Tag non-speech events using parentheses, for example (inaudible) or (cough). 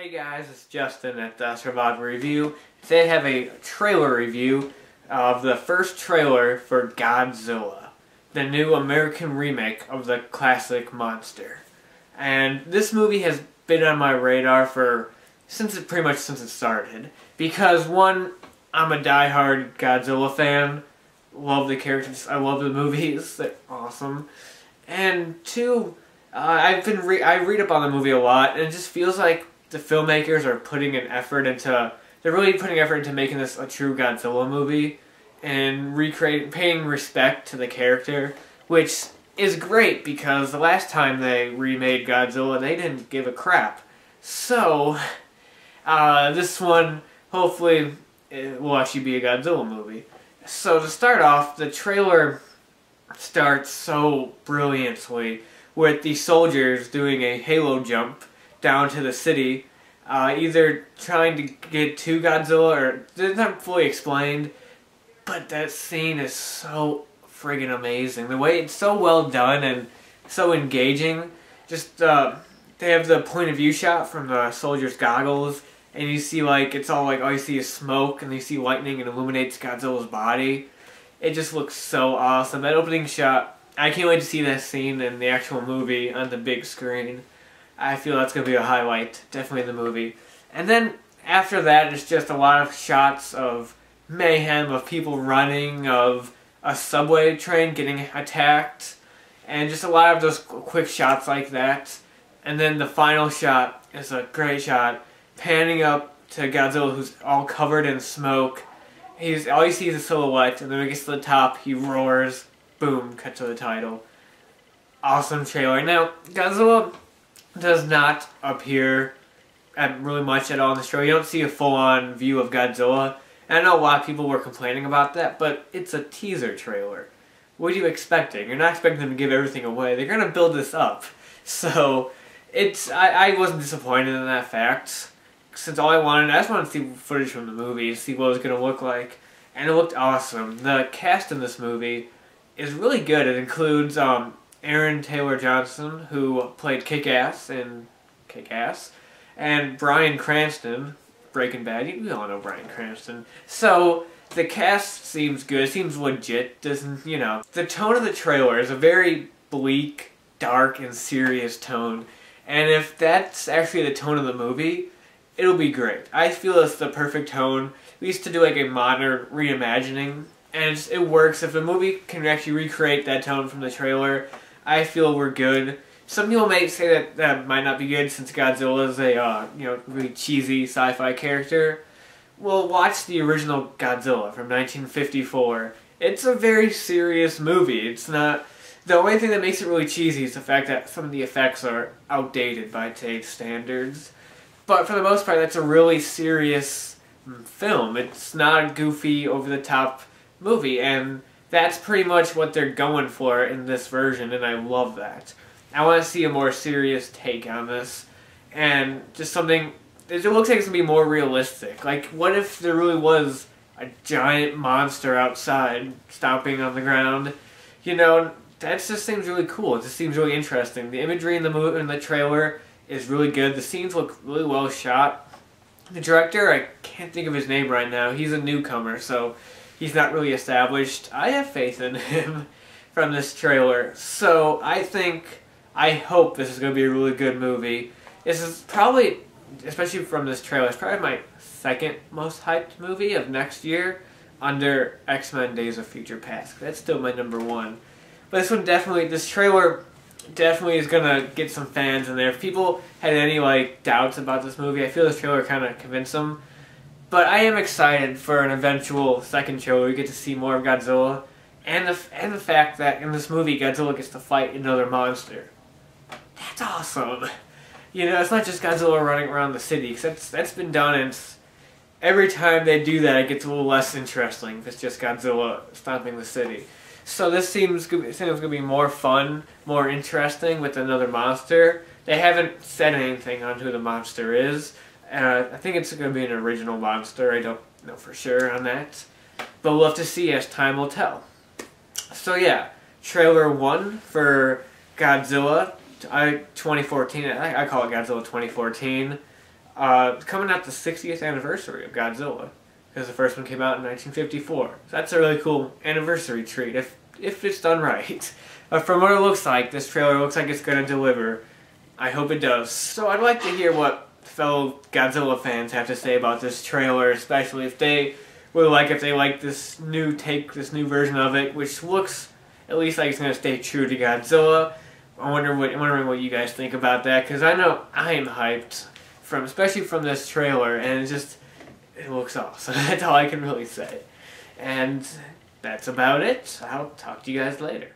Hey guys, it's Justin at the Survival Review. Today I have a trailer review of the first trailer for Godzilla, the new American remake of the classic monster. And this movie has been on my radar for since it pretty much since it started because one, I'm a die-hard Godzilla fan. Love the characters. I love the movies. (laughs) They're awesome. And two, uh, I've been re- I read up on the movie a lot, and it just feels like the filmmakers are putting an effort into they're really putting effort into making this a true Godzilla movie and recreate paying respect to the character, which is great because the last time they remade Godzilla, they didn't give a crap. So, uh, this one hopefully will actually be a Godzilla movie. So to start off, the trailer starts so brilliantly with the soldiers doing a halo jump down to the city, uh, either trying to get to Godzilla or it's not fully explained, but that scene is so friggin' amazing. The way it's so well done and so engaging. Just uh, they have the point of view shot from the soldier's goggles, and you see like it's all like all you see is smoke, and you see lightning and illuminates Godzilla's body. It just looks so awesome. That opening shot, I can't wait to see that scene in the actual movie on the big screen. I feel that's going to be a highlight, definitely in the movie. And then after that, it's just a lot of shots of mayhem, of people running, of a subway train getting attacked, and just a lot of those quick shots like that. And then the final shot is a great shot, panning up to Godzilla, who's all covered in smoke. He's all you see is a silhouette, and then when he gets to the top, he roars. Boom! Cut to the title. Awesome trailer. Now Godzilla does not appear at really much at all in the show. You don't see a full-on view of Godzilla. And I know a lot of people were complaining about that, but it's a teaser trailer. What are you expecting? You're not expecting them to give everything away. They're gonna build this up. (laughs) So it's I, I wasn't disappointed in that fact. Since all I wanted I just wanted to see footage from the movie, see what it was gonna look like. And it looked awesome. The cast in this movie is really good. It includes um, Aaron Taylor Johnson, who played Kick Ass in Kick Ass, and Bryan Cranston, Breaking Bad. You all know Bryan Cranston. So the cast seems good. Seems legit. Doesn't you know? The tone of the trailer is a very bleak, dark, and serious tone. And if that's actually the tone of the movie, it'll be great. I feel it's the perfect tone. We used to do like a modern reimagining, and it works. If the movie can actually recreate that tone from the trailer, I feel we're good. Some people might say that that might not be good since Godzilla is a uh, you know really cheesy sci-fi character. Well, watch the original Godzilla from 1954. It's a very serious movie. It's not. The only thing that makes it really cheesy is the fact that some of the effects are outdated by today's standards. But for the most part, that's a really serious mm, film. It's not a goofy, over-the-top movie, and that's pretty much what they're going for in this version, and I love that. I want to see a more serious take on this, and just something. It looks like it's gonna be more realistic. Like, what if there really was a giant monster outside stomping on the ground? You know, that just seems really cool. It just seems really interesting. The imagery in the movie in the trailer is really good. The scenes look really well shot. The director, I can't think of his name right now. He's a newcomer, so he's not really established. I have faith in him (laughs) from this trailer. So I think, I hope this is going to be a really good movie. This is probably, especially from this trailer, it's probably my second most hyped movie of next year under X-Men Days of Future Past. That's still my number one. But this one definitely, this trailer definitely is gonna get some fans in there. If people had any like doubts about this movie, I feel this trailer kind of convinced them. But I am excited for an eventual second show where we get to see more of Godzilla, and the and the fact that in this movie Godzilla gets to fight another monster. That's awesome. You know, it's not just Godzilla running around the city. Cause that's that's been done, and every time they do that, it gets a little less interesting. If it's just Godzilla stomping the city. So this seems seems to be more fun, more interesting with another monster. They haven't said anything on who the monster is. Uh, I think it's going to be an original monster. I don't know for sure on that. But we'll have to see as time will tell. So yeah, trailer one for Godzilla I, 2014. I, I call it Godzilla 2014. Uh, coming out the 60th anniversary of Godzilla because the first one came out in 1954. So that's a really cool anniversary treat if if it's done (laughs) right. But from what it looks like, this trailer looks like it's going to deliver. I hope it does. So I'd like to hear what fellow Godzilla fans have to say about this trailer, especially if they would like if they like this new take, this new version of it, which looks at least like it's going to stay true to Godzilla. I wonder what, I'm wondering what you guys think about that because I know I am hyped from, especially from this trailer, and it just it looks awesome. (laughs) That's all I can really say. And that's about it. I'll talk to you guys later.